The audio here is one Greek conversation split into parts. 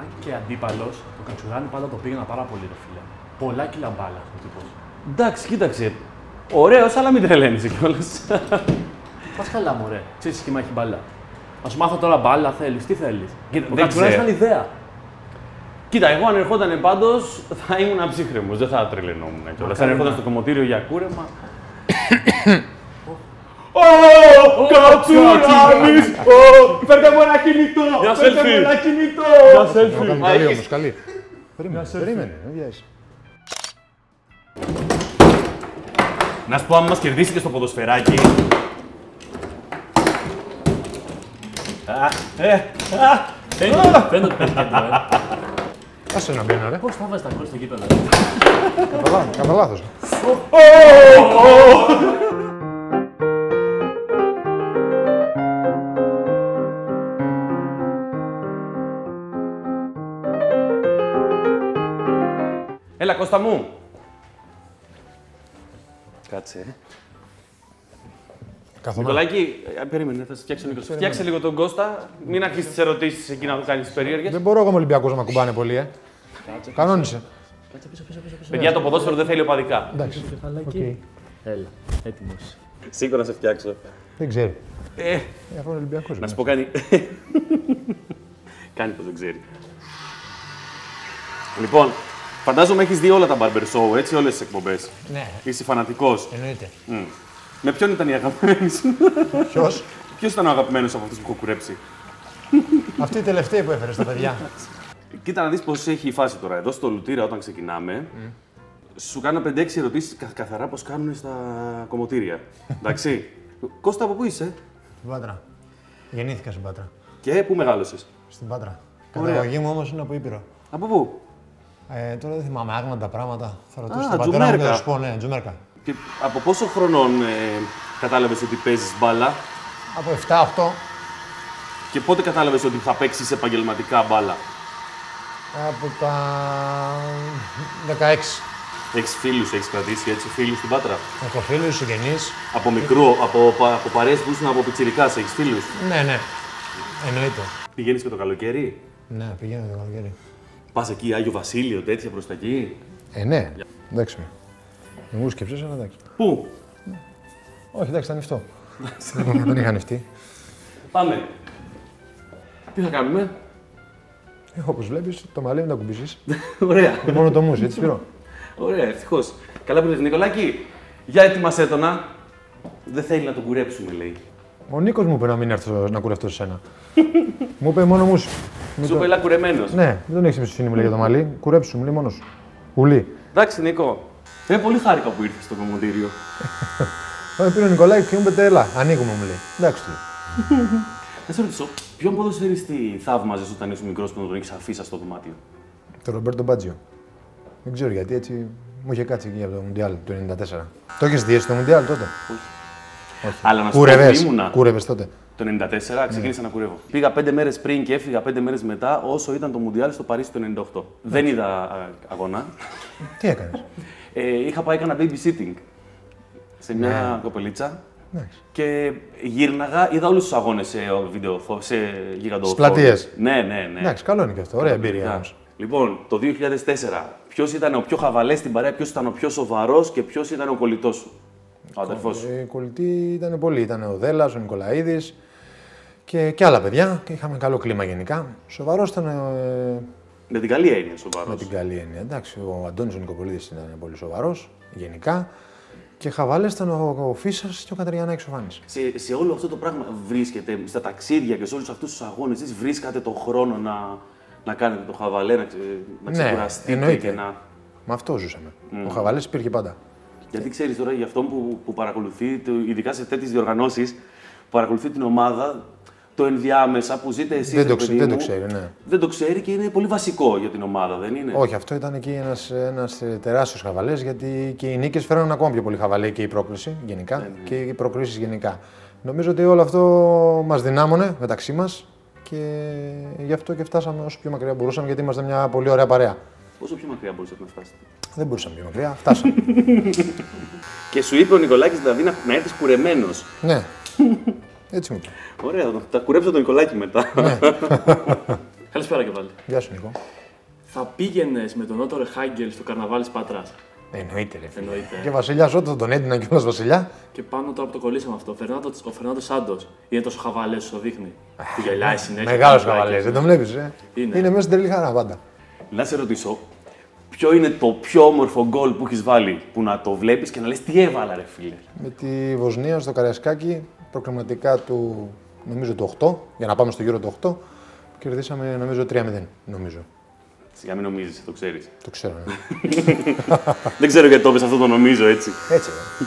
Αν και αντίπαλος, το Κατσουράνι πάντα το πήγαινα πάρα πολύ, ρε φίλε. Πολλά κιλά μπάλα ο τύπος. Εντάξει, κοίταξε. Ωραίο, αλλά μην τρελαίνεσαι κιόλας. Πας καλά, μωρέ. Ξέρεις τι σχήμα έχει μπάλα. Α σου μάθω τώρα μπάλα, θέλεις. Τι θέλεις. Κοίτα, Ο δεν Κατσουράνι ξέρω. ήταν ιδέα. Κοίτα, εγώ αν ερχόταν πάντως θα ήμουν ψύχρεμο, δεν θα τρελαινόμουν κιόλας. Αν Μακάρι ερχόταν να. στο κομμωτήριο για κούρεμα. Ω, Κατσουράνης! Φέρτε μου ένα κινητό! Για Φέρτε μου selfie. ένα κινητό! Για Να selfie. κάνουμε Α, καλή έχεις- όμως, καλή. Περίμενε, περίμενε, μην βιάζεις. Να σου πω, άμα μας κερδίσει και στο ποδοσφαιράκι. Α, ε, α, Φαίνεται φαίνεται ότι παίζει κέντρο, ε. Άσε να μπαίνω, ρε. Πώς θα βάζεις τα γκολ στο γήπεδο. Κατά λάθος, Έλα, Κώστα μου. Κάτσε. ε. Καθόμαι. Νικολάκη, ε, περίμενε, θα σε φτιάξω λίγο. Φτιάξε λίγο τον Κώστα, μην αρχίσεις τις ερωτήσεις εκεί να του κάνει περίεργες. Δεν μπορώ εγώ με Ολυμπιακός να με κουμπάνε πολύ, ε. Κανόνισε. Κάτσε πίσω, πίσω, πίσω. πίσω. Παιδιά, το ποδόσφαιρο δεν θέλει οπαδικά. Εντάξει. Κεφαλάκι. Έλα, έτοιμος. Σίγουρα να σε φτιάξω. Δεν ξέρει. Ε, Ε, αυτό είναι Ολυμπιακός. να είναι. σου πω κάνει. κάνει πως δεν ξέρει. Λοιπόν, φαντάζομαι έχεις δει όλα τα barber show, έτσι, όλες τις εκπομπές. Ναι, Είσαι φανατικός. εννοείται. Με ποιον ήταν η αγαπημένης; Σου. Ποιος; Ποιος ήταν ο αγαπημένος από αυτούς που έχω κουρέψει; Αυτή η τελευταία που έφερες στα παιδιά. Κοίτα να δεις πώς έχει η φάση τώρα. Εδώ στο Λουτήρα, όταν ξεκινάμε, σου κάνω 5-6 ερωτήσεις καθαρά πώς κάνουν στα κομμωτήρια. Εντάξει. Κώστα, από πού είσαι; Στην Πάτρα. Γεννήθηκα στην Πάτρα. και πού μεγάλωσες; Στην Πάτρα. Ωραία. Καταγωγή μου όμως είναι από Ήπειρο. Από πού; Ε, τώρα δεν θυμάμαι άγνοντα πράγματα. Θα ρωτήσω Α, τον πατέρα μου και Τζουμέρκα. θα σου πω, ναι, Τζουμέρκα. Και από πόσο χρονών ε, κατάλαβες ότι παίζεις μπάλα; Από 7-8. και πότε κατάλαβες ότι θα παίξεις επαγγελματικά μπάλα; Από τα 16. Έχεις φίλους, έχεις κρατήσει έτσι φίλους στην Πάτρα; Έχω φίλους, συγγενείς. Από μικρό, από, πα- από παρέες που ήσουν από πιτσιρικάς, έχεις φίλους; Ναι, ναι. Εννοείται. Πηγαίνεις και το καλοκαίρι; Ναι, πηγαίνω το καλοκαίρι. Πας εκεί, Άγιο Βασίλειο, τέτοια προς τα εκεί. Ε, ναι. Εντάξει. Δεν μου σκέψε, αλλά εντάξει. Πού, Όχι, εντάξει, ήταν ανοιχτό. Δεν- Δεν είχα ανοιχτεί. πάμε. Τι θα κάνουμε; Ε, Όπως βλέπεις, το μαλλί μην τα κουμπίσει. Ωραία. Μόνο το μουσι, έτσι σπυρώ. Ωραία, ευτυχώς. Καλά που ήρθες, Νικολάκη. Για ετοιμασέ το να. Δεν θέλει να τον κουρέψουμε, λέει. Ο Νίκος μου είπε να μην έρθω να κουρευτώ σε σένα. μου είπε μόνο μουσι. Σου είπε, έλα κουρεμένος. Ναι, δεν έχεις εμπιστοσύνη μου λέει για το μαλλί. Κουρέψου μου, λέει μόνος σου. Ουλή. Εντάξει, Νίκο. Ε, πολύ χάρηκα που ήρθες στο κομμωτήριο. Όταν πήρε ο Νικολάκη και μου είπε έλα, ανοίγουμε μου λέει. Εντάξει του. Να σε ρωτήσω, ποιον ποδοσφαιριστή θαύμαζες όταν ήσουν μικρός που να τον έχεις αφήσει στο δωμάτιο. Το Ρομπέρτο Μπάτζιο. Δεν ξέρω γιατί έτσι μου είχε κάτσει εκεί από το Μουντιάλ του 94. Το έχει δει εσύ το Μουντιάλ τότε; Αλλά να σου πω Κούρευες. που ήμουνα Κούρευες τότε. Το 94, ξεκίνησα να κουρεύω. Πήγα πέντε μέρες πριν και έφυγα πέντε μέρες μετά, όσο ήταν το Μουντιάλ στο Παρίσι το 98. Δεν είδα α, αγώνα. Τι έκανες; Ε, είχα πάει, έκανα babysitting σε μια κοπελίτσα Εντάξει. και γύρναγα, είδα όλους τους αγώνες σε βίντεο, φω- σε γίγαντο. Στις πλατείες. Ναι, ναι, ναι. Εντάξει, καλό είναι και αυτό. Ωραία εμπειρία Πραγματικά. όμως. Λοιπόν, το 2004, ποιος ήταν ο πιο χαβαλές στην παρέα, ποιος ήταν ο πιο σοβαρός και ποιος ήταν ο κολλητός σου. Ο αδερφός σου; Ε, κολλητοί ήταν πολλοί. Ήταν ο Δέλλα, ο Νικολαίδης και, και άλλα παιδιά. Και είχαμε καλό κλίμα γενικά. Σοβαρός ήταν ε, Με την καλή έννοια σοβαρός. με την καλή έννοια. Εντάξει, ο Αντώνης ο Νικοπολίδης ήταν πολύ σοβαρός γενικά. Και χαβάλες ήταν ο, ο Φίσας και ο Κατριανάκη ο Φάνης. Σε, σε όλο αυτό το πράγμα βρίσκεται, στα ταξίδια και σε όλους αυτούς τους αγώνες, εσείς βρίσκατε τον χρόνο να, να κάνετε το χαβαλέ, να, ξε, να Ναι, ξεκουραστείτε εννοείται. και να. Με αυτό ζούσαμε. Ο Χαβαλέ υπήρχε πάντα. Γιατί ξέρεις τώρα για αυτόν που, που παρακολουθεί, το- ειδικά σε τέτοιες διοργανώσεις, που παρακολουθεί την ομάδα, το ενδιάμεσα που ζείτε εσείς. Δεν το ξε- δεν το ξέρει, ναι. Δεν το ξέρει και είναι πολύ βασικό για την ομάδα, δεν είναι; Όχι, αυτό ήταν εκεί ένας ένας τεράστιος χαβαλές, γιατί και οι νίκες φέρνουν ακόμα πιο πολύ χαβαλέ και η πρόκληση γενικά Ναι, και οι προκρίσεις γενικά. Νομίζω ότι όλο αυτό μας δυνάμωνε μεταξύ μας και γι' αυτό και φτάσαμε όσο πιο μακριά μπορούσαμε, γιατί είμαστε μια πολύ ωραία παρέα. Πόσο πιο μακριά μπορούσατε να φτάσετε. Δεν μπορούσαμε πιο μακριά, φτάσαμε. Και σου είπε ο Νικολάκης δηλαδή να, να έρθεις κουρεμένος. ναι. Έτσι μου είπε. Ωραία, θα- θα κουρέψω τον Νικολάκη μετά. Ναι. Καλησπέρα και πάλι. Γεια σου, Νίκο. Θα πήγαινες με τον Ότο Ρεχάγκελ στο καρναβάλι Πάτρας; Εννοείται, ρε. φίλε. Εννοείται. Και Βασιλιά, όταν τον έδιναν κιόλα Βασιλιά. Και πάνω τώρα που το κολλήσαμε αυτό, ο Φερνάντο, ο Φερνάντος Σάντος είναι τόσο χαβαλές όσο δείχνει. Που γελάει συνέχεια. Μεγάλος κάνει καβαλέ, βλάκες. δεν τον βλέπεις, ε; Είναι. Είναι μέσα στην τρελή χαρά πάντα. Να σε ρωτήσω, ποιο είναι το πιο όμορφο γκολ που έχεις βάλει που να το βλέπεις και να λες τι έβαλα, ρε φίλε. Με τη Βοσνία στο Καριασκάκι, προκριματικά του νομίζω του 8, για να πάμε στο γύρο του 8, κερδίσαμε νομίζω 3-0. Νομίζω. Σιγά μην νομίζεις, το ξέρεις. Το ξέρω. Ναι. Δεν ξέρω γιατί το είπες αυτό το νομίζω έτσι. Έτσι, ε.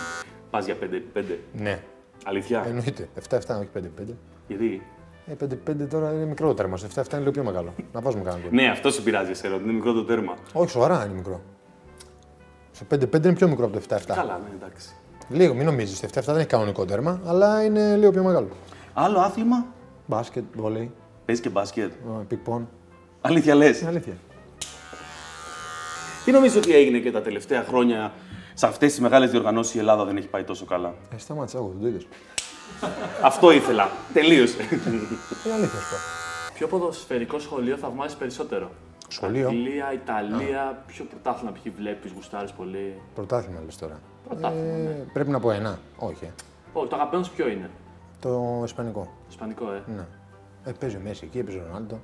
Πας για 5-5. Ναι. Αλήθεια; Εννοείται. 7-7, όχι 5-5. Γιατί; Ε, 5-5 τώρα είναι μικρό το τέρμα. Σε 7-7 είναι λίγο πιο μεγάλο. Να βάζουμε κανένα γκολ. Ναι, αυτό σε πειράζει εσένα, ότι είναι μικρό το τέρμα. Όχι, σοβαρά είναι μικρό. Σε 5-5 είναι πιο μικρό από το 7-7. Καλά, ναι, εντάξει. Λίγο, μην νομίζεις. Το 7-7 δεν έχει κανονικό τέρμα, αλλά είναι λίγο πιο μεγάλο. Άλλο άθλημα; Μπάσκετ, βολέι, Παίζει και μπάσκετ. πικπον. Αλήθεια λες; Είναι αλήθεια. Τι νομίζω ότι έγινε και τα τελευταία χρόνια σε αυτές τις μεγάλες διοργανώσεις η Ελλάδα δεν έχει πάει τόσο καλά; Ε, σταμάτησα εγώ, δεν το είδες. Αυτό ήθελα. Τελείωσε. Είναι αλήθεια σου. Ποιο ποδοσφαιρικό σχολείο θαυμάζεις περισσότερο; Σχολείο. Αγγλία, Ιταλία, ποιο πρωτάθλημα π.χ. βλέπεις, γουστάρεις πολύ; Πρωτάθλημα λες τώρα. Πρωτάθλημα, ναι. Ε, πρέπει να πω ένα. Όχι. ε. Ω, το αγαπημένος σου ποιο είναι; Το Ισπανικό. Ισπανικό, ε. Ναι. Ε, παίζει ο Μέση εκεί, παίζει ο Ρονάλντο.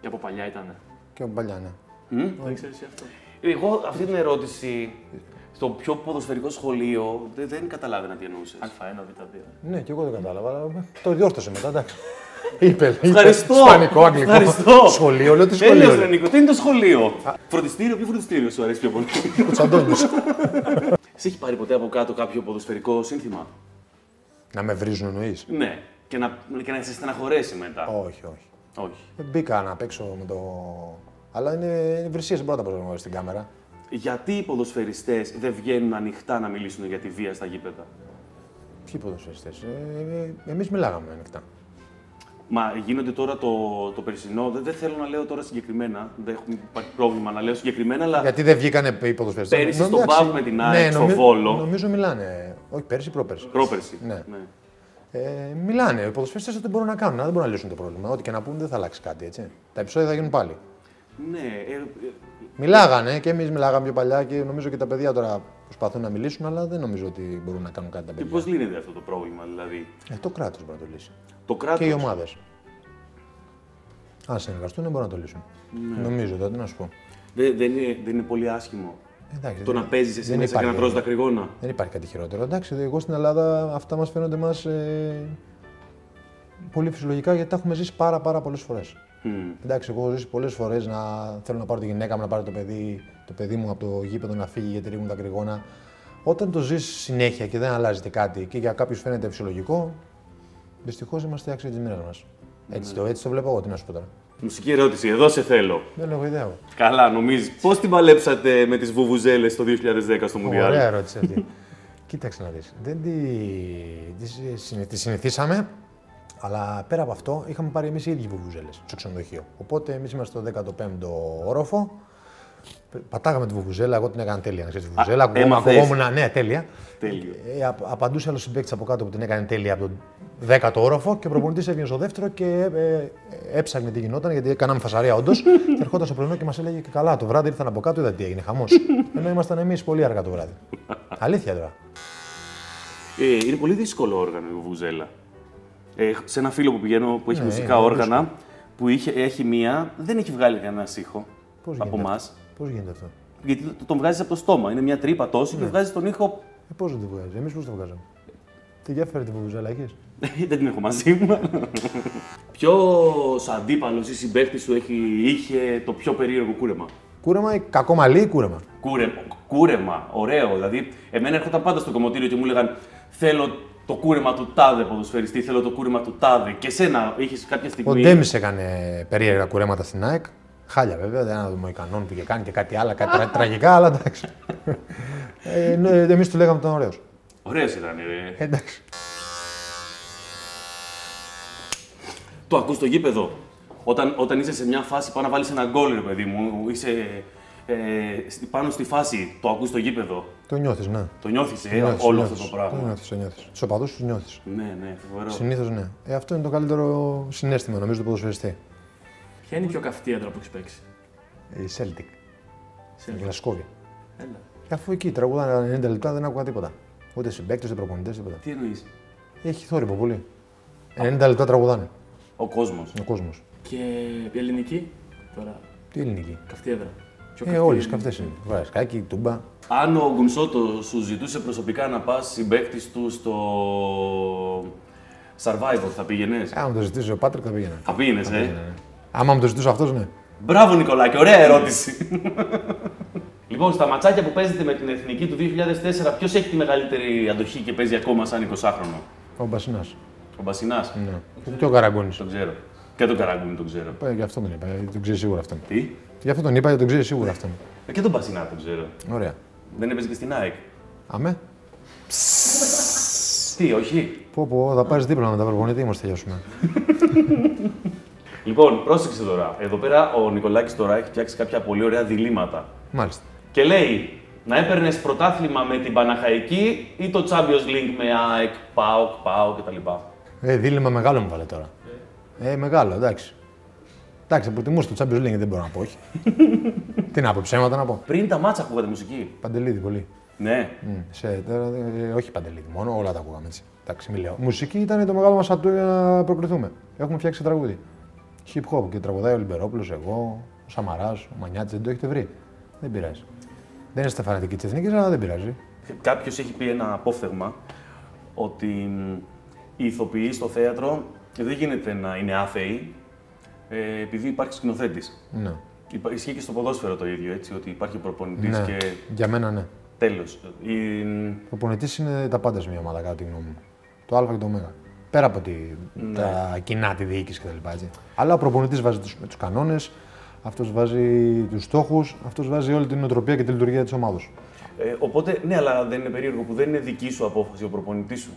Και από παλιά ήταν. Και ο Παλιά, ναι. Δεν ξέρεις αυτό. Εγώ αυτή την ερώτηση στο πιο ποδοσφαιρικό σχολείο δεν, δεν καταλάβαινα τι εννοούσες. Α1, Β2. Ναι, και εγώ δεν κατάλαβα, αλλά το διόρθωσε μετά, εντάξει. Είπε, είπε, Ευχαριστώ. Ισπανικό, αγγλικό. Ευχαριστώ. Σχολείο, λέω τι Τέλειος, σχολείο. λέει. Νίκο. Τι είναι το σχολείο; Φροντιστήριο, ποιο φροντιστήριο σου αρέσει πιο πολύ; Ο Τσαντώνιος. Σε έχει πάρει ποτέ από κάτω κάποιο ποδοσφαιρικό σύνθημα; Να με βρίζουν εννοείς; Ναι. Και να, και να σε στεναχωρέσει μετά. Όχι, όχι. Όχι. Ε, Μπήκα να παίξω με το. Αλλά είναι, είναι βρυσίες, δεν μπορώ να τα πω στην κάμερα. Γιατί οι ποδοσφαιριστές δεν βγαίνουν ανοιχτά να μιλήσουν για τη βία στα γήπεδα; Ποιοι ποδοσφαιριστές; Ε, ε, Εμείς μιλάγαμε ανοιχτά. Μα γίνονται τώρα το, το περσινό, δεν, δεν θέλω να λέω τώρα συγκεκριμένα, δεν έχουμε υπάρχει πρόβλημα να λέω συγκεκριμένα, αλλά Γιατί δεν βγήκανε οι ποδοσφαιριστές. Πέρυσι στον ΠΑΟΚ με την ΑΕΚ, στο Βόλο. Νομίζω μιλάνε. Όχι, πέρυσι, πρόπερσι. πρόπερση. Ναι. Ε, μιλάνε. Οι ποδοσφαιριστές δεν μπορούν να κάνουν, δεν μπορούν να λύσουν το πρόβλημα. Ό,τι και να πούνε δεν θα αλλάξει κάτι έτσι. Τα επεισόδια θα γίνουν πάλι. Ναι, ε, ε, Μιλάγανε και εμείς μιλάγαμε πιο παλιά και νομίζω και τα παιδιά τώρα προσπαθούν να μιλήσουν, αλλά δεν νομίζω ότι μπορούν να κάνουν κάτι τα και παιδιά. πώς λύνεται αυτό το πρόβλημα, δηλαδή; Ε, το κράτος μπορεί να το λύσει. Το κράτο. Και οι ομάδες. Αν συνεργαστούν, μπορούν να το λύσουν. Ναι. Νομίζω τότε να σου πω. Δεν, δεν, είναι, δεν είναι πολύ άσχημο. Εντάξει, Το δεν- να παίζεις εσύ δεν μέσα και να υπάρχει- τρως δακρυγόνα. Δεν υπάρχει κάτι χειρότερο. Εντάξει, εγώ στην Ελλάδα αυτά μας φαίνονται μας, ε, πολύ φυσιολογικά γιατί τα έχουμε ζήσει πάρα, πάρα πολλές φορές. Μμ. Εντάξει, εγώ έχω ζήσει πολλές φορές να θέλω να πάρω τη γυναίκα μου, να πάρω το παιδί, το παιδί μου από το γήπεδο να φύγει γιατί ρίχνουν τα κρυγόνα. Όταν το ζεις συνέχεια και δεν αλλάζεται κάτι και για κάποιους φαίνεται φυσιολογικό, δυστυχώς είμαστε άξιοι της μοίρας μας. Έτσι, το, έτσι το βλέπω εγώ, τι να σου πω τώρα. Μουσική ερώτηση, εδώ σε θέλω. Δεν έχω ιδέα. εγώ. Καλά, νομίζεις. Πώς την παλέψατε με τις βουβουζέλες το 2010 στο Μουντιάλ; Ωραία ερώτηση αυτή. Κοίταξε να δεις. Δεν τη, τη, συνη- τη συνηθίσαμε, αλλά πέρα από αυτό είχαμε πάρει εμείς οι ίδιοι βουβουζέλες στο ξενοδοχείο. Οπότε εμείς είμαστε στο 15ο όροφο, Πε- πατάγαμε τη βουβουζέλα, εγώ την έκανα τέλεια. Να ξέρεις, τη βουβουζέλα, ακουγόμουν, έμαθες. ακουγόμουν, ναι, τέλεια. Τέλειο. Ε, απ- απαντούσε άλλος συμπαίκτης από κάτω που την έκανε τέλεια από τον 10ο όροφο και ο προπονητής έβγαινε στο δεύτερο και ε, ε, έψαχνε τι γινόταν γιατί κάναμε φασαρία όντως. και ερχόταν στο πρωινό και μας έλεγε και καλά. Το βράδυ ήρθαν από κάτω, είδα τι έγινε, χαμός. Ενώ ήμασταν εμείς πολύ αργά το βράδυ. Αλήθεια τώρα. Ε, είναι πολύ δύσκολο όργανο η βουβουζέλα. Ε, σε ένα φίλο που πηγαίνω που έχει Ναι, μουσικά είναι όργανα, που είχε, έχει μία, δεν έχει βγάλει κανένα ήχο Πώς από γίνεται, εμά. Αυτό; Πώς γίνεται αυτό; Γιατί το- τον βγάζεις από το στόμα. Είναι μια τρύπα τόσο Ναι. και βγάζεις τον ήχο. Ε, πώς δεν το βγάζεις, εμείς πώς το βγάζαμε; Τι για φέρε τη βουβουζέλα, έχεις; δεν την έχω μαζί μου. Ποιος αντίπαλος ή συμπέχτη σου έχει, είχε το πιο περίεργο κούρεμα; Κούρεμα ή κακό μαλλί ή κούρεμα. Κούρεμα, κούρεμα, ωραίο. Δηλαδή, εμένα έρχονταν πάντα στο κομμωτήριο και μου έλεγαν Θέλω το κούρεμα του τάδε ποδοσφαιριστή, θέλω το κούρεμα του τάδε. Και σένα είχες κάποια Ο στιγμή. Ντέμις έκανε περίεργα κουρέματα στην ΑΕΚ. Χάλια βέβαια, δεν είναι ένα ικανόν που είχε κάνει και κάτι άλλο, κάτι τρα- τραγικά, αλλά εντάξει. ε, ναι, Εμείς του λέγαμε ότι ήταν ωραίος. Ωραίος ήταν, ρε. Εντάξει. Το ακούς στο γήπεδο. Όταν, όταν είσαι σε μια φάση, πάω να βάλεις ένα γκολ, ρε παιδί μου, είσαι ε, στη- πάνω στη φάση, το ακούς στο γήπεδο. Το νιώθεις, ναι. Το νιώθεις, Το ε, νιώθεις, όλο το αυτό το νιώθεις. πράγμα. Το νιώθεις, το νιώθεις. Του οπαδούς τους νιώθεις. Ναι, ναι, φοβερό. Συνήθως ναι. Ε, αυτό είναι το καλύτερο συνέστημα νομίζω του ποδοσφαιριστή. Ποια είναι η πιο καυτή έδρα που έχεις παίξει; Η Celtic. Σε... Η Γλασκόβη. Έλα. Και αφού εκεί τραγουδάνε 90 λεπτά δεν άκουγα τίποτα. Ούτε συμπαίκτε, ούτε προπονητές, τίποτα. Τι εννοείς; Έχει θόρυβο πολύ. 90 λεπτά τραγουδάνε Ο κόσμος. ο κόσμος. Και η ελληνική; Τώρα, Τι ελληνική; καυτή έδρα. Πιο Ε, καυτή όλες είναι. καυτές είναι. Βαρασκάκι, τούμπα. Αν ο Γκουνσότο σου ζητούσε προσωπικά να πας συμπαίκτης του στο Survivor, θα πήγαινες; Άμα μου το ζητήσει ο Πάτρικ θα πήγαινα. Θα πήγαινες, Θα ε; πήγαινα, ναι. Άμα μου το ζητούσε αυτός, ναι. Μπράβο Νικολάκη, ωραία ερώτηση. λοιπόν, στα ματσάκια που παίζετε με την εθνική του 2004, ποιος έχει τη μεγαλύτερη αντοχή και παίζει ακόμα σαν 20χρονο. Ο Μπασινάς. Ο Μπασινάς; Ναι. Και ο Καραγκούνης. Τον ξέρω. Και τον Καραγκούνι τον ξέρω. Γι' αυτό τον είπα, γιατί τον ξέρει σίγουρα αυτόν. Τι; Γι' αυτό τον είπα, γιατί τον ξέρει σίγουρα αυτόν. Ε, και τον Μπασινά τον ξέρω. Ωραία. Δεν έπαιζε και στην ΑΕΚ. Αμέ. Τι, όχι; Πω, πω, θα πάρεις δίπλα με τα προπονητή μα τελειώσουμε. Λοιπόν, πρόσεξε τώρα. Εδώ πέρα ο Νικολάκης τώρα έχει φτιάξει κάποια πολύ ωραία διλήμματα. Μάλιστα. Και λέει να έπαιρνες πρωτάθλημα με την Παναχαϊκή ή το Champions League με ΑΕΚ, ΠΑΟΚ, ΠΑΟΚ κτλ. Ε, δίλημα μεγάλο μου βάλε τώρα. Ε, μεγάλο, εντάξει. Εντάξει, θα προτιμούσα το Champions League, δεν μπορώ να πω όχι. Τι να πω, ψέματα να πω. Πριν τα μάτσα ακούγατε μουσική. Παντελίδη πολύ. Ναι. Μμ, σε, τώρα, ε, όχι παντελίδη, μόνο όλα τα ακούγαμε έτσι. Εντάξει, μην λέω. Μουσική ήταν το μεγάλο μας ατού για να προκριθούμε. Έχουμε φτιάξει τραγούδι. Hip hop και τραγουδάει ο Λιμπερόπουλος, εγώ, ο Σαμαράς, ο Μανιάτης, δεν το έχετε βρει. Δεν πειράζει. Δεν είστε φανατικοί της εθνικής, αλλά δεν πειράζει. Κάποιος έχει πει ένα απόφθεγμα ότι μ, οι ηθοποιοί στο θέατρο δεν γίνεται να είναι άθεοι ε, επειδή υπάρχει σκηνοθέτης. Ναι. Ισχύει και στο ποδόσφαιρο το ίδιο, έτσι, ότι υπάρχει προπονητής ναι. και Για μένα ναι. τέλος. Ο προπονητής είναι τα πάντα σε μια ομάδα, κατά τη γνώμη μου. Το Α και το Ω. Πέρα από τη, Ναι. τα κοινά, τη διοίκηση κτλ. έτσι. Αλλά ο προπονητής βάζει του τους κανόνες, αυτός βάζει τους στόχους, αυτός βάζει όλη την νοοτροπία και τη λειτουργία της ομάδα. Ε, οπότε, ναι, αλλά δεν είναι περίεργο που δεν είναι δική σου απόφαση ο προπονητής σου.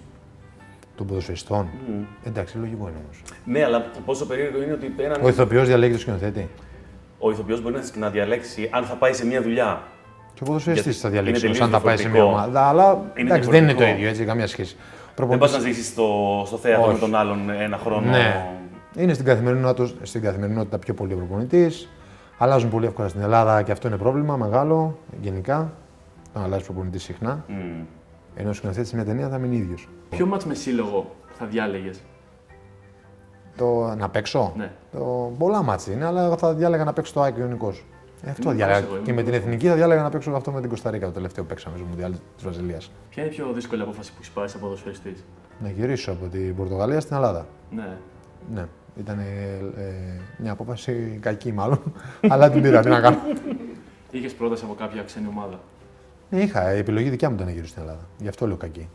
Των ποδοσφαιριστών. Εντάξει, λογικό είναι όμως. Ναι, αλλά πόσο περίεργο είναι ότι έναν... Ο ηθοποιός διαλέγει το σκηνοθέτη. ο ηθοποιός μπορεί να, να διαλέξει αν θα πάει σε μια δουλειά. Και ο ποδοσφαιριστής Γιατί θα είναι διαλέξει τελείως αν θα πάει σε μια διαφορετικό. ομάδα. Αλλά Είναι εντάξει, δεν είναι το διαφορετικό. ίδιο, έτσι, καμία σχέση. Ο Δεν προπονητής- πας να ζήσεις στο, στο θέατρο Όχι. με τον άλλον ένα χρόνο. Ναι. Είναι στην καθημερινότητα, στην καθημερινότητα πιο πολύ ο προπονητής. Αλλάζουν πολύ εύκολα στην Ελλάδα και αυτό είναι πρόβλημα μεγάλο γενικά. Να αλλάζει προπονητής συχνά. Μμ. Ενώ ο σκηνοθέτη σε μια ταινία θα μείνει ίδιος. Ποιο μάτς με σύλλογο θα διάλεγες; Το να παίξω; Ναι. Το, πολλά μάτια είναι, αλλά εγώ θα διάλεγα να παίξω το Άκη Ιωνικό. Ε, αυτό Είμαι διάλεγα. εγώ, είμαι Και με την εγώ. εθνική θα διάλεγα να παίξω αυτό με την Κωνσταντίνα, το τελευταίο που παίξαμε στο Μουντιάλ της Βραζιλίας. Ποια είναι η πιο δύσκολη απόφαση που έχεις πάρει σαν ποδοσφαιριστής; Να γυρίσω από την Πορτογαλία στην Ελλάδα. Ναι. Ναι. Ήταν ε, μια απόφαση κακή μάλλον, αλλά την πήρα. Τι να κάνω. Είχες πρόταση από κάποια ξένη ομάδα; Ναι, είχα. Η επιλογή δικιά μου ήταν να γυρίσω στην Ελλάδα. Γι' αυτό λέω κακή.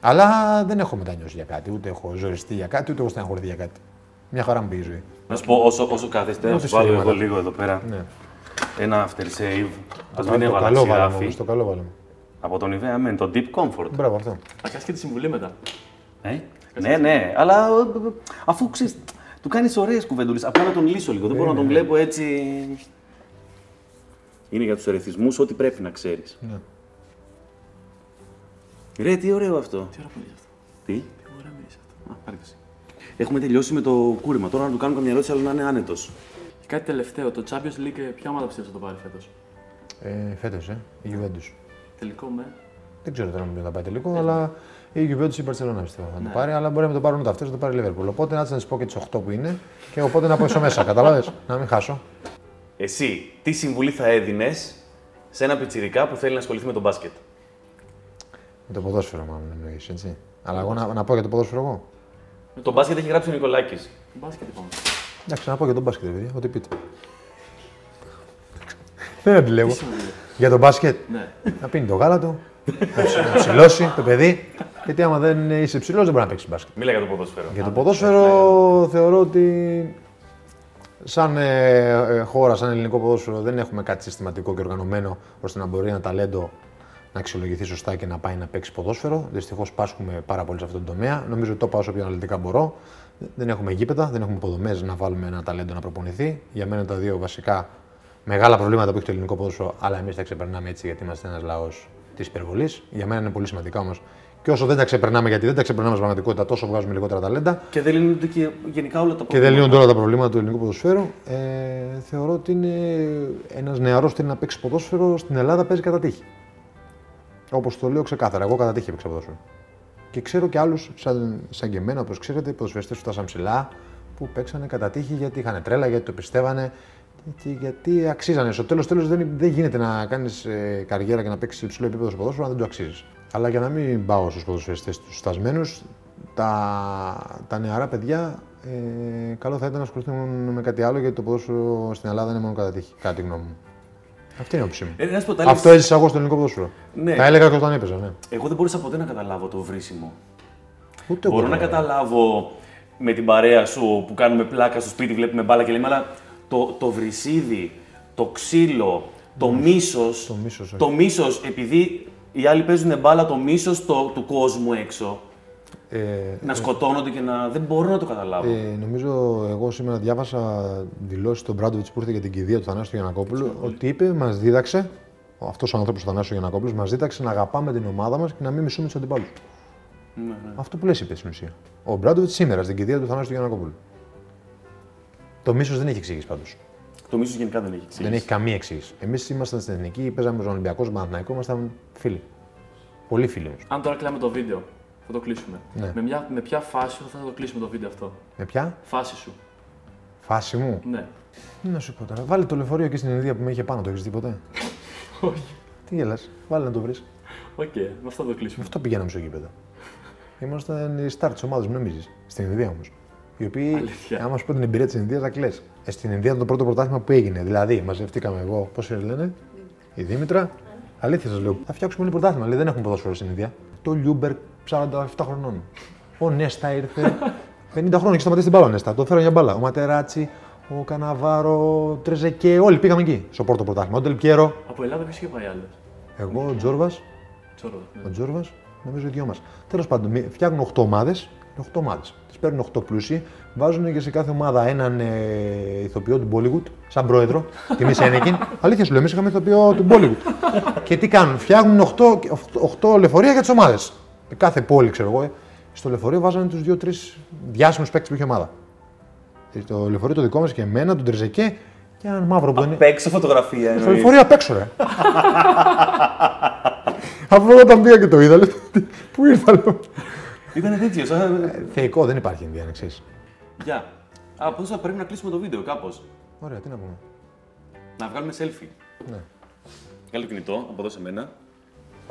Αλλά δεν έχω μετανιώσει για κάτι, ούτε έχω ζοριστεί για κάτι, ούτε έχω στεναχωρηθεί για κάτι. Μια χαρά μου πήγε η ζωή. Να σου πω, όσο, όσο κάθεστε, να Ό,τι σου βάλω στήριγμα, εγώ ναι. λίγο εδώ πέρα Ναι. Ένα after save. Α Το μην κα- το έβαλα καλό βάλαμε ξηράφι. όμως, το καλό βάλαμε. Από τον Ivea Men, το Deep Comfort. Μπράβο αυτό. Θα κάνει και τη συμβουλή μετά. Ε; Ναι, ναι, αλλά ε, ε, αφού ξέρεις, του κάνεις ωραίες κουβεντούλες. Απλά να τον λύσω λίγο. Δεν μπορώ να τον βλέπω έτσι. Είναι για τους ερεθισμούς ό,τι πρέπει να ξέρεις. Ναι. Ρε, τι ωραίο αυτό. Τι ώρα που είναι αυτό. Τι; Τι ώρα μίλησε αυτό. Α, πάρε το εσύ. Έχουμε τελειώσει με το κούρεμα. Τώρα να του κάνω καμιά ερώτηση, αλλά να είναι άνετος. Και κάτι τελευταίο. Το Champions League, ποια ομάδα πιστεύει θα το πάρει φέτος; Ε, Φέτος, ε, η Juventus. Τελικό με. Δεν ξέρω τώρα αν θα πάει τελικό, αλλά η Juventus ή η Barcelona πιστεύω θα Ναι. το πάρει. Αλλά μπορεί να μην το πάρουν ούτε αυτές, θα το πάρει η Liverpool. Οπότε να τι πω και τις 8 που είναι και οπότε να πω εσώ μέσα. Κατάλαβε, να μην χάσω. Εσύ, τι συμβουλή θα έδινες σε ένα πιτσιρικά που θέλει να ασχοληθεί με τον μπάσκετ; Με το ποδόσφαιρο, μάλλον εννοείς, έτσι. Αλλά εγώ να, να πω για το ποδόσφαιρο εγώ. Το μπάσκετ έχει γράψει ο Νικολάκης. Μπάσκετ είπαμε. Εντάξει, να πω για τον μπάσκετ, παιδιά, ό,τι πείτε. Δεν αντιλέγω. Τι συμβουλή. Για τον μπάσκετ, Ναι. να πίνει το γάλα του, να ψ- να ψηλώσει το παιδί. Γιατί άμα δεν είσαι ψηλός, δεν μπορεί να παίξεις μπάσκετ. Μίλα για το ποδόσφαιρο. Για το ποδόσφαιρο θεωρώ ότι σαν ε, ε, χώρα, σαν ελληνικό ποδόσφαιρο δεν έχουμε κάτι συστηματικό και οργανωμένο ώστε να μπορεί ένα ταλέντο να αξιολογηθεί σωστά και να πάει να παίξει ποδόσφαιρο. Δυστυχώς πάσχουμε πάρα πολύ σε αυτόν τον τομέα. Νομίζω ότι το πάω όσο πιο αναλυτικά μπορώ. Δεν έχουμε γήπεδα, δεν έχουμε υποδομές να βάλουμε ένα ταλέντο να προπονηθεί. Για μένα τα δύο βασικά μεγάλα προβλήματα που έχει το ελληνικό ποδόσφαιρο, αλλά εμείς τα ξεπερνάμε έτσι γιατί είμαστε ένας λαός της υπερβολής. Για μένα είναι πολύ σημαντικά όμως. Και όσο δεν τα ξεπερνάμε, γιατί δεν τα ξεπερνάμε στην πραγματικότητα, τόσο βγάζουμε λιγότερα ταλέντα Και δεν λύνονται και γενικά όλα τα και δεν προβλήματα. λύνονται όλα τα προβλήματα του ελληνικού ποδοσφαίρου. Ε, θεωρώ ότι είναι ένας νεαρός που θέλει να παίξει ποδόσφαιρο στην Ελλάδα παίζει κατά τύχη. Όπως το λέω ξεκάθαρα, εγώ κατά τύχη έπαιξα ποδόσφαιρο. Και ξέρω και άλλους σαν, σαν και εμένα, όπως ξέρετε, ποδοσφαιριστές που φτάσαν ψηλά, που παίξανε κατά τύχη γιατί είχαν τρέλα, γιατί το πιστεύανε και γιατί αξίζανε. Στο τέλος τέλος δεν, δεν γίνεται να κάνεις ε, καριέρα και να παίξεις σε υψηλό επίπεδο στο ποδόσφαιρο αν δεν το αξίζεις. Αλλά για να μην πάω στους ποδοσφαιριστές τους στασμένους, τα, τα νεαρά παιδιά ε, καλό θα ήταν να ασχοληθούν με κάτι άλλο γιατί το ποδόσφαιρο στην Ελλάδα είναι μόνο κατά τύχη, κατά τη γνώμη μου. Αυτή είναι η όψη μου. Ε, να σου πω, τα λες- Αυτό έζησα εγώ στο ελληνικό ποδόσφαιρο. Ναι. Τα έλεγα και όταν έπαιζα, ναι. Εγώ δεν μπορούσα ποτέ να καταλάβω το βρίσιμο. Ούτε Μπορώ εγώ. να καταλάβω με την παρέα σου που κάνουμε πλάκα στο σπίτι, βλέπουμε μπάλα και λέμε, αλλά το, το βρυσίδι, το ξύλο, το μίσος, το μίσος, όχι. το μίσος, επειδή οι άλλοι παίζουν μπάλα, το μίσος το, του κόσμου έξω, Ε, να σκοτώνονται και να... δεν μπορώ να το καταλάβω. Ε, νομίζω εγώ σήμερα διάβασα δηλώσεις του Μπράντοβιτς που ήρθε για την κηδεία του Θανάσου Γιανακόπουλου ότι είπε, μας δίδαξε, αυτός ο άνθρωπος του Θανάσου Γιανακόπουλου, μας δίδαξε να αγαπάμε την ομάδα μας και να μην μισούμε τους αντιπάλους. Ναι, ναι. Αυτό που λες είπες στην ουσία. Ο Μπράντοβιτς σήμερα στην κηδεία του Θανάσου Γιανακόπουλου. Το μίσος δεν έχει εξήγηση πάντως. Το μίσος γενικά δεν έχει εξήγηση. Δεν έχει καμία εξήγηση. Εμείς ήμασταν στην εθνική, παίζαμε με τον Ολυμπιακός, στον Παναθηναϊκό, ήμασταν φίλοι. Πολύ φίλοι όμως. Αν τώρα κλάμε το βίντεο, θα το κλείσουμε. Ναι. Με, μια, με ποια φάση σου θα το κλείσουμε το βίντεο αυτό; Με ποια; Φάση σου. φάση μου; Ναι. Τι να σου πω τώρα; Βάλε το λεωφορείο εκεί στην Ινδία που με είχε πάνω, το έχεις δει ποτέ; Όχι. Τι γελάς, βάλε να το βρεις. Οκ, με αυτό θα το Με κλείσουμε. αυτό πηγαίναμε στο γήπεδο. Ήμασταν οι σταρ της ομάδας, νομίζεις. Στην Ινδία όμως. Οι οποίοι, Αλήθεια. άμα σου πω την εμπειρία της Ινδίας, θα κλε. Ε, στην Ινδία ήταν το πρώτο πρωτάθλημα που έγινε. Δηλαδή, μαζευτήκαμε εγώ, πώς λένε, η Δήμητρα. Αλήθεια σας λέω. Θα φτιάξουμε λίγο πρωτάθλημα. Λέει, δεν έχουμε ποδόσφαιρο στην Ινδία. Το Λιούνγκμπεργκ 47 χρονών. Ο Νέστα ήρθε 50 χρόνια και σταματήσει την μπάλα ο Νέστα. Το φέρω για μπάλα. Ο Ματεράτσι, ο Καναβάρο, ο Τρεζεκέ, όλοι πήγαμε εκεί στο πρώτο πρωτάθλημα. Ο Τελπιέρο, Από Ελλάδα ποιος είχε πάει άλλος; εγώ, ο Τζόρβας, Τσόρβα. Ναι. ο Τζόρβας, νομίζω οι δυο μας. Τέλος πάντων, μη- φτιάχνουν 8 ομάδες. 8 ομάδες. Τι παίρνουν 8 πλούσιοι, βάζουν και σε κάθε ομάδα έναν ε, ηθοποιό του Bollywood, σαν πρόεδρο, τιμή Σένεκιν. Αλήθεια σου λέω, εμείς είχαμε ηθοποιό του Bollywood. και τι κάνουν, φτιάχνουν 8, 8 λεωφορεία για τις ομάδες. Κάθε πόλη, ξέρω εγώ, ε, στο λεωφορείο βάζανε τους 2-3 διάσημους παίκτες που είχε η ομάδα. Ε, Το λεωφορείο το δικό μας και εμένα, τον Τριζεκέ και έναν μαύρο που είναι. Παίξω φωτογραφία Στο εννοείς. λεωφορείο απ' έξω, ρε. Αφού όταν πήγα και το είδα, λέω, «Τι- πού ήρθα, λέω. Ήταν τέτοιος. σαν- Θεϊκό, δεν υπάρχει Ινδία, να ξέρεις. Γεια. Α, πώς θα πρέπει να κλείσουμε το βίντεο κάπως. Ωραία, τι να πούμε. Να βγάλουμε selfie. Ναι. Βγάλε το κινητό από εδώ σε μένα.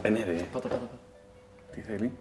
Ε, ναι, ρε. Πάτα, πάτα, πάτα. Τι θέλει.